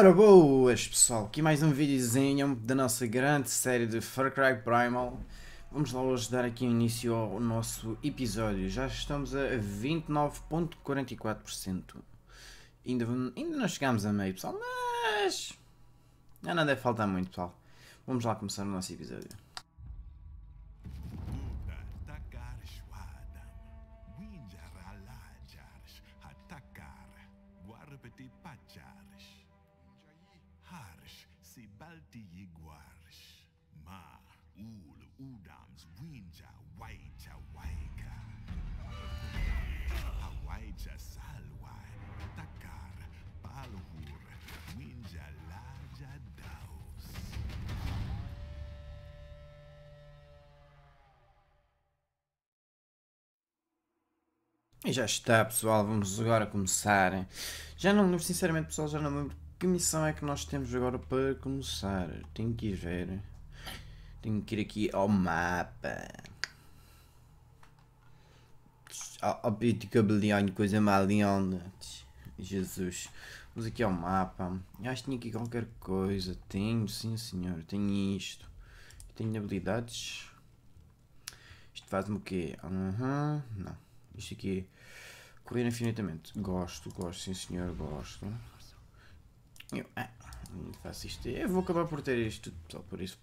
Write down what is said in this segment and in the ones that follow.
Ora boas pessoal, aqui mais um videozinho da nossa grande série de Far Cry Primal. Vamos lá hoje dar aqui início ao nosso episódio, já estamos a 29.44% ainda, ainda não chegámos a meio pessoal, mas... Já não deve faltar muito pessoal. Vamos lá começar o nosso episódio E já está pessoal, vamos agora começar Já não, sinceramente pessoal, já não lembro que missão é que nós temos agora para começar? Tenho que ir ver. Tenho que ir aqui ao mapa. Ao Piticabeliano, coisa maliona. Jesus. Vamos aqui ao mapa. Acho que tinha aqui qualquer coisa. Tenho, sim senhor. Tenho isto. Tenho habilidades. Isto faz-me o quê? Uhum. Isto aqui. Correr infinitamente. Gosto, gosto, sim senhor, gosto. Eu, ah, faço isto. Eu vou acabar por ter isto só por isso.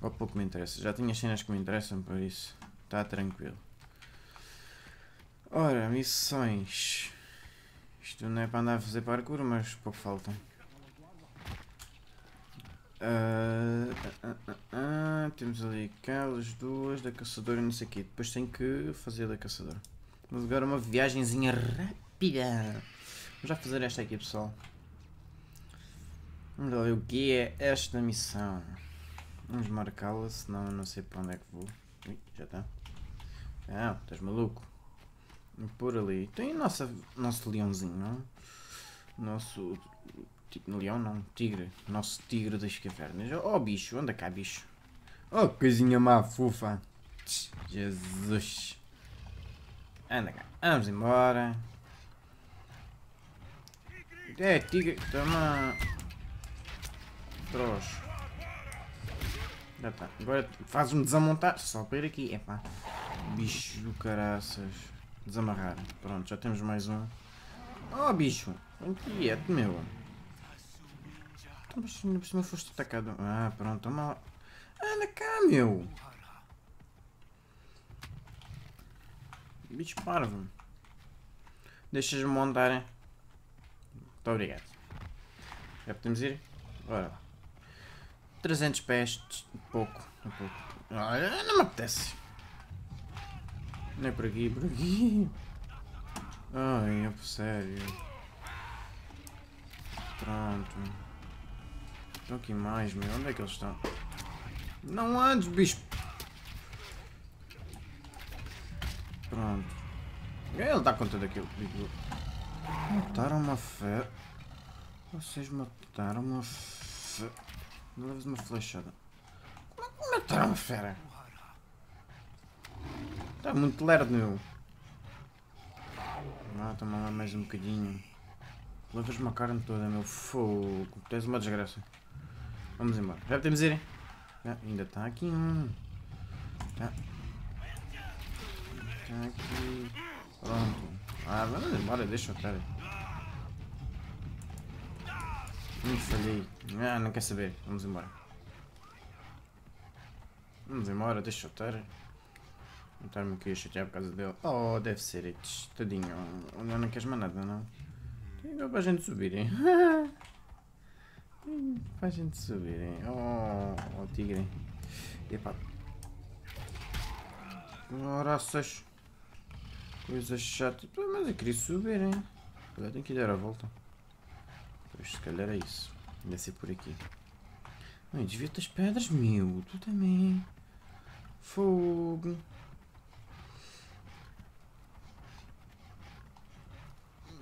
Ou pouco me interessa. Já tenho as cenas que me interessam, por isso está tranquilo. Ora, missões. Isto não é para andar a fazer parkour, mas pouco falta. Uh, uh, uh, temos ali aquelas duas da caçadora não sei o quê. Depois tenho que fazer da caçadora. Vamos agora uma viagemzinha rápida. Vamos já fazer esta aqui, pessoal. Vamos ver o que é esta missão. Vamos marcá-la, senão não sei para onde é que vou. Ui, já está. Ah, estás maluco. Por ali. Tem o nosso, leãozinho, não? Nosso. Tipo, leão não, tigre. Nosso tigre das cavernas. Oh bicho, anda cá, bicho. Oh coisinha má fofa. Jesus. Anda cá. Vamos embora. É, tigre. Toma. Trouxa. Já tá. Agora faz-me desamontar. Só para ir aqui. Epá. Bicho do caraças. Desamarrar. Pronto, já temos mais um. Oh, bicho. Inquieto, meu. Então, mas ainda por cima foste atacado. Ah, pronto. Toma. Anda cá, meu. Bicho parvo. Deixas-me montar. Muito obrigado. Já podemos ir? Bora lá. 300 pés, pouco, um pouco. Ah, não me apetece. Nem por aqui, por aqui. Ai, é sério. Pronto. Estão aqui mais, meu. Onde é que eles estão? Não andes, bicho. Pronto. Ele dá conta daquilo. Mataram uma fé. Vocês mataram uma fé. Leves uma flechada. Como é que mataram a fera? Está muito lerdo, meu. Ah, toma lá mais um bocadinho. Levas uma carne toda, meu. Fogo. Tens uma desgraça. Vamos embora. Já podemos ir? Ah, ainda está aqui um. Tá. Está aqui. Pronto. Ah, vamos embora. Deixa o cara. Hum, falhei. Ah, não quer saber. Vamos embora. Vamos embora, deixa eu estar. Não estar-me aqui a chatear por causa dele. Oh, deve ser. Tadinho. Não, não queres mais nada, não? Tem para a gente subir, hein? para a gente subir, hein? Oh, oh tigre. Epá. Graças. Coisa chata. Mas eu queria subir, hein? Agora tenho que dar a volta. Pois, se calhar é isso. Deve ser por aqui. Ai, desvia as pedras, meu. Tu também. Fogo.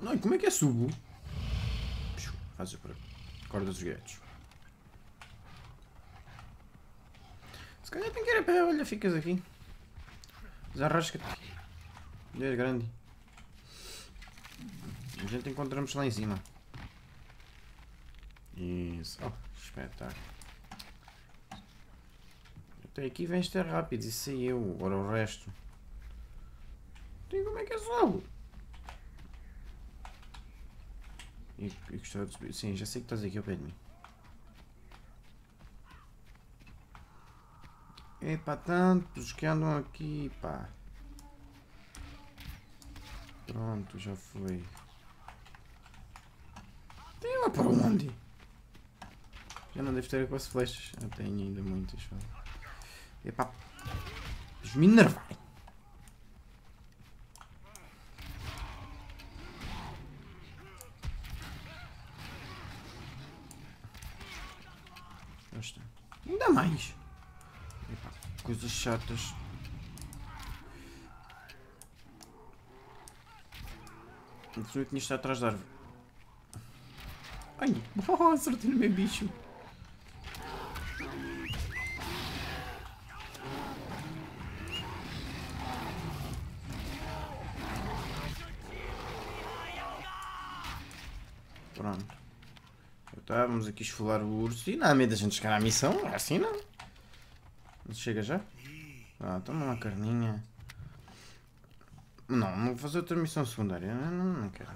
Ai, como é que é subo? Faz para corda dos gatos. Se calhar tem que ir a pé, olha, ficas aqui. Desarrasca-te. É grande. A gente encontramos lá em cima. Isso. Oh, espetáculo. Até aqui vens ter rápido, isso aí eu. Agora o resto. Tem como é que é solo? Gostava de subir. Sim, já sei que estás aqui ao pé de mim. Epá, tantos que andam aqui, pá. Pronto, já foi. Tem lá para onde? Já não deve ter quase flechas. Eu tenho ainda muitas. Epá. Me enervai. Já está. Ainda mais. Epá, coisas chatas. Que tinha está atrás da árvore. Ai, oh, acertei no meu bicho. Pronto. Estávamos aqui a esfolar o urso e nada, medo da gente chegar à missão. É assim não. Não chega já? Ah, toma uma carninha. Não, não vou fazer outra missão secundária. Não, não, não quero.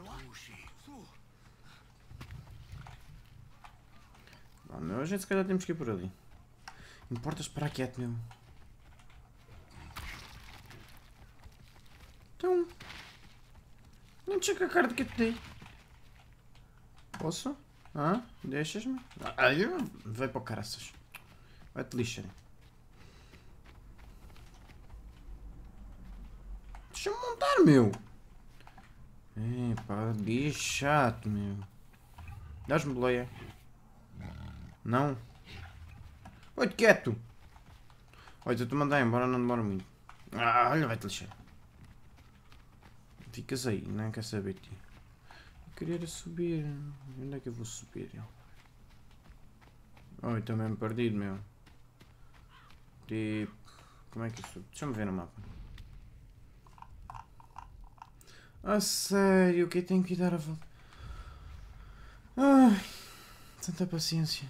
Não, meu, a gente se calhar temos que ir por ali. Importas para quieto, meu. Então. Não chega a carta que eu te dei. Posso? Ah, deixas-me? Eu... vai para caraças. Vai-te lixar. Deixa-me montar, meu. Epá, bicho chato, meu. Dás-me boleia. Não. Oi, quieto. Olha, estou-te a mandar embora, não demora muito. Ah, olha, vai-te lixar. Ficas aí, não quer saber de ti. Eu queria subir. Onde é que eu vou subir? Oi, estou mesmo perdido, meu. Tipo... Como é que eu subo? Deixa-me ver no mapa. A sério, que tenho que dar a volta. Ai, tanta paciência.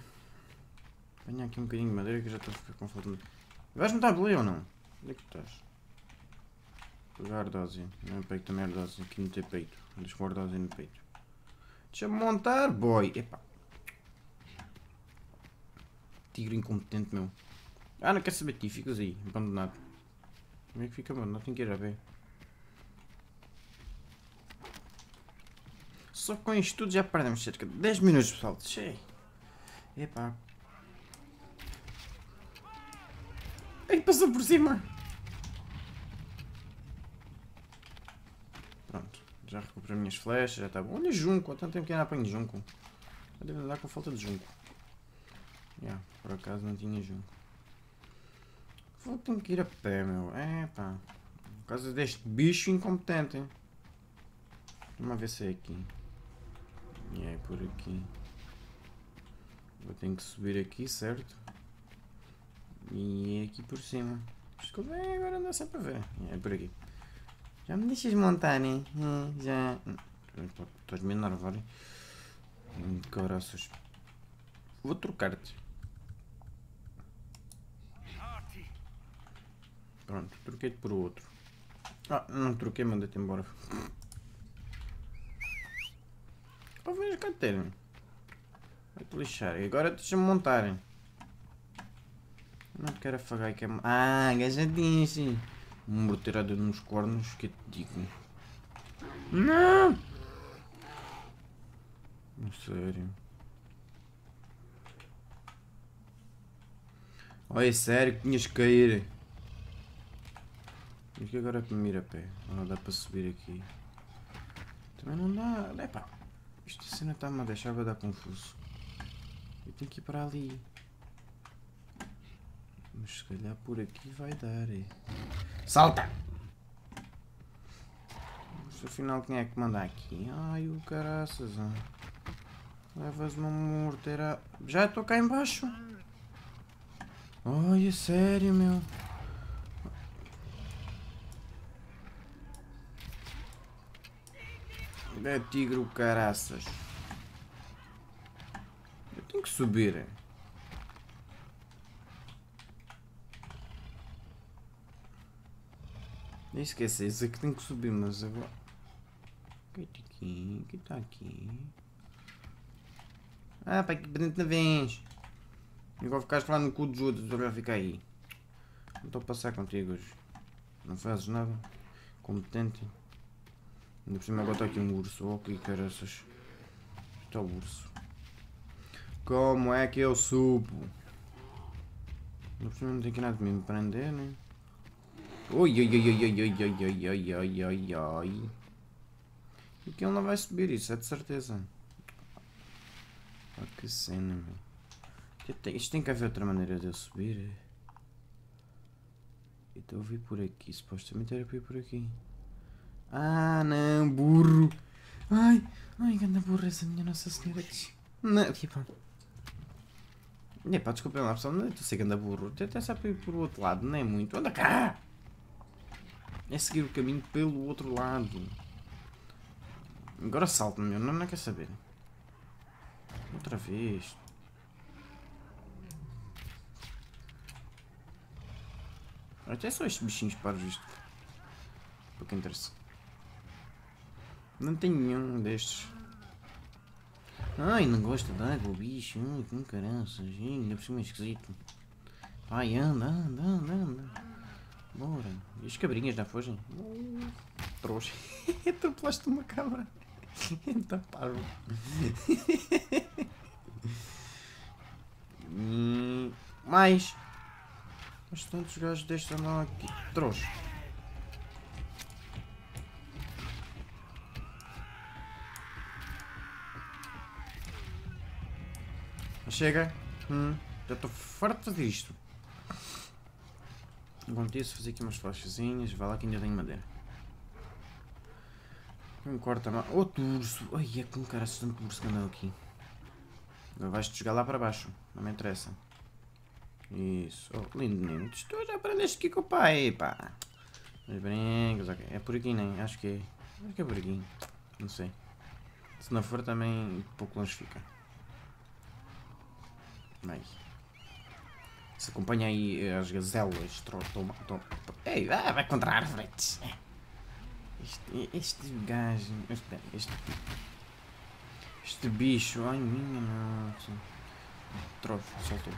Venha aqui um bocadinho de madeira que já estou a ficar com falta de... Vais-me dar boleia ou não? Onde é que estás? Pegar ardósia. Não é peito também ardósia. Aqui não tem peito. Deixa com ardósia no peito. Deixa-me montar, boy. Epá. Tigre incompetente, meu. Ah, não quer saber de ti. Ficas aí, abandonado. Como é que fica abandonado? Tenho que ir a ver. Só com isto tudo já perdemos cerca de 10 minutos, pessoal. Cheio. Epá. Ai, passou por cima. Pronto. Já recuperei as minhas flechas, já está bom. Olha junco, há tanto tempo que ainda apanho junco. Já deve andar com falta de junco. Yeah, por acaso não tinha junco. Vou ter que ir a pé, meu. É. Por causa deste bicho incompetente. Vamos ver se é aqui. E é por aqui. Vou ter que subir aqui, certo? E é aqui por cima. Que bem, agora anda sempre a ver. É por aqui. Já me deixas montar? É, já. Estás me a enervar. Caraças. Vou trocar-te. Pronto, troquei-te por outro. Ah, não troquei, mandei-te embora. Oh, vens cá ter. Vai-te lixar. E agora deixa-me montarem. Não te quero afagar que é... Ah, gajadinho sim. Um morteirado nos cornos que te digo. Não! Sério. Olha, é sério que tinhas que cair. E que agora é para me ir a pé. Não dá para subir aqui. Também não dá. Epá. Esta cena está-me a deixar dar confuso. Eu tenho que ir para ali. Mas se calhar por aqui vai dar. É. Salta! Mas afinal quem é que manda aqui? Ai o caraças. Levas uma morteira. Já estou cá embaixo. Ai, é sério meu. É tigre o caraças. Eu que subir. Nem esquece, esse aqui tem que subir, mas agora. Que aqui? Que está aqui? Ah, para aqui dentro na vez. Igual ficaste lá no cu dos outros, olha, fica aí. Não estou a passar contigo hoje. Não fazes nada. Competente. Ainda por cima agora está aqui um urso. Oh, que caraças. Está o urso. Como é que eu subo? Ainda por cima não tem aqui nada de me prender, né? Oi, oi, oi, oi, oi, oi, oi, oi, oi, oi, oi. E que ele não vai subir isso, é de certeza. Ah, que cena, meu. Isto tem que haver outra maneira de eu subir. Então eu vi por aqui, supostamente era para ir por aqui. Ah, não, burro. Ai, ai, ganda burra essa minha Nossa Senhora. Não, tipo... Epá, desculpem lá pessoal, não é ser ganda burro. Até só para ir por outro lado, não é muito. Anda cá! É seguir o caminho pelo outro lado. Agora salta-me, meu, não, não quer saber. Outra vez. Até só estes bichinhos para visto. Para que interessa. Não tem nenhum destes. Ai, não gosta de água, bicho. Ai, com caranças. Ainda por cima é esquisito. Ai, anda, anda, anda, anda. Bora. E as cabrinhas já fogem? Trouxa. Atropelaste uma cabra. Eita parvo. mais. Mas tantos gajos destes andam aqui. Trouxa. Chega. Hum, já estou farto disto. Enquanto isso, fazer aqui umas flechazinhas. Vai lá que ainda tenho madeira. Um corta mal. Outro urso. Ai, é que um cara tanto urso que andou aqui. Agora vais-te jogar lá para baixo. Não me interessa. Isso. Oh, lindo menino. Tu já aprendeste aqui com o pai, pá. Os ok. É por aqui, nem? Acho que é. Acho que é por aqui. Não sei. Se não for, também pouco longe fica. Se acompanha aí as gazelas. Toma. Ei, ah, vai contra árvores. Este, este gajo. Este, este, este bicho. Ai, minha nossa. Trove, soltou.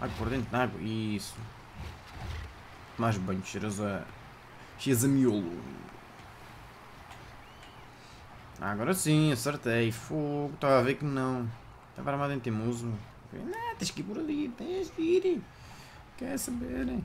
Ai, por dentro da água. Isso. Mais banho, cheiras a. Cheiras a miolo. Agora sim, acertei. Fogo. Estava a ver que não. Estava armado em teimoso. Não, tens que ir por ali. Tens que ir. Quer saber?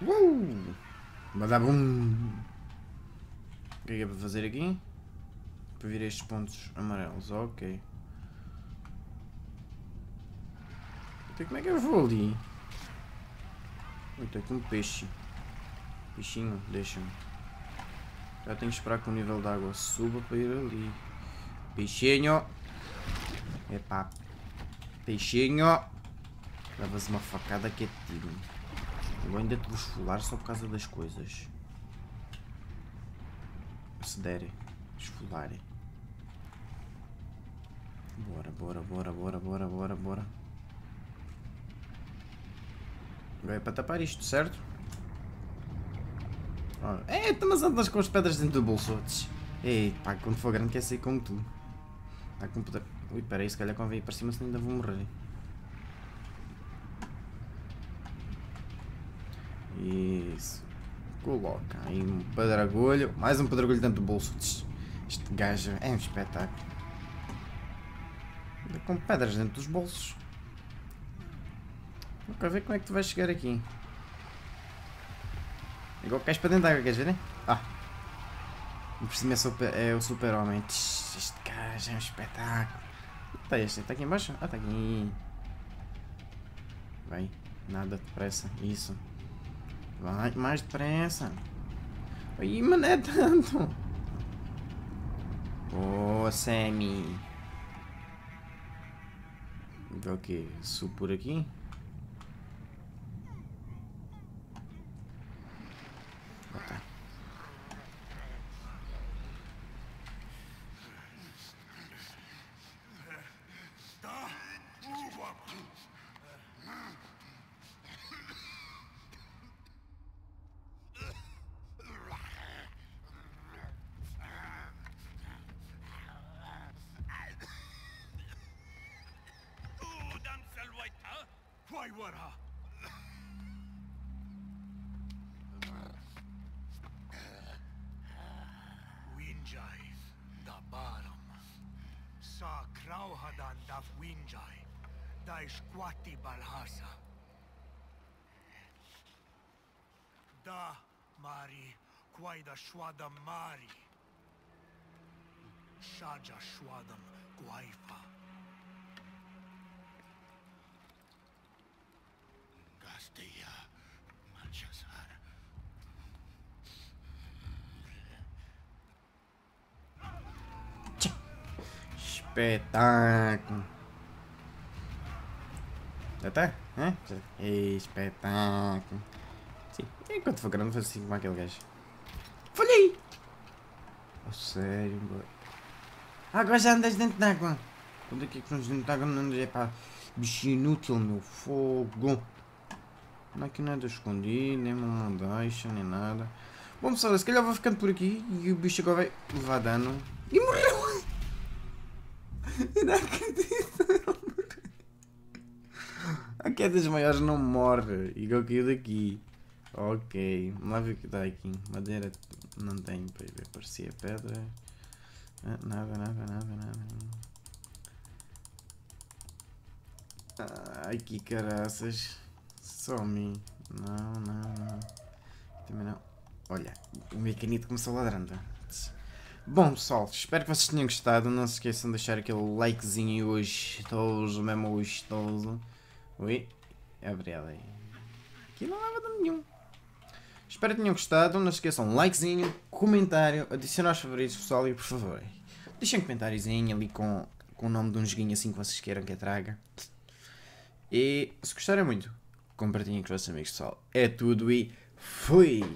Hein? Uh! Badabum! O que é que é para fazer aqui? Para vir estes pontos amarelos, ok. Então como é que eu vou ali? Tem aqui um peixe. Peixinho, deixa-me. Já tenho que esperar que o nível de água suba para ir ali. Peixinho! Epá! Peixinho! Levas uma facada que é tiro. Eu ainda te vou esfolar só por causa das coisas. Se derem. Esfolarem. Bora, bora, bora, bora, bora, bora, bora. É para tapar isto, certo? Ora, é, mas andas com as pedras dentro do bolso. Ei, pá, quando for grande quer sair como tu. Tá com poder... Ui, peraí, se calhar convém ir para cima, senão ainda vou morrer. Isso. Coloca aí um pedregulho. Mais um pedregulho dentro do bolso. Este gajo é um espetáculo. Anda com pedras dentro dos bolsos. Nunca ver como é que tu vais chegar aqui. Igual cais para dentro da água, queres ver, né? Ah! Por cima é, super, é o super-homem. Este gajo é um espetáculo. Está este? Está aqui embaixo? Ah, está aqui. Vai. Nada depressa. Isso. Vai, mais depressa. Aí, mano, é tanto. Boa, Sammy. Ok, subo por aqui. Why wara? Winjai, da baram. Sa krauhadan da Winjai, da squatti balhasa. Da mari, quai da shwadam mari. Shaja shwadam guaifa. Gastia. Malchazar. Espetáculo. Já tá? Hã? Espetáculo. Sim. Enquanto for grande, faço assim como aquele gajo. Falhei! Oh, sério, boy. Agora já andas dentro d'água. Quando é que nós dentro d'água não? É pá, bicho inútil, meu fogo. Que nada escondido, nem uma deixa, nem nada. Bom pessoal, se calhar vou ficando por aqui e o bicho agora vai levar dano. E morreu! Eu não acredito! A quedas maiores não morre. Igual caiu daqui. Ok. Vamos lá ver o que está aqui. Madeira não tenho para ver. Parecia pedra. Ah, Nada, nada, nada, nada. Ai que caraças. Mim. Não, não, não. Também não. Olha, o mecanito começou ladrando. Bom pessoal, espero que vocês tenham gostado. Não se esqueçam de deixar aquele likezinho gostoso, mesmo gostoso. Ui, abre ela aí. Aqui não leva de nenhum. Espero que tenham gostado. Não se esqueçam, likezinho, comentário, adicionar aos favoritos pessoal e por favor, deixem um comentáriozinho ali com, com o nome de um joguinho assim que vocês queiram que eu traga. E se gostarem muito, compartilhem com os vossos amigos pessoal. É tudo e fui!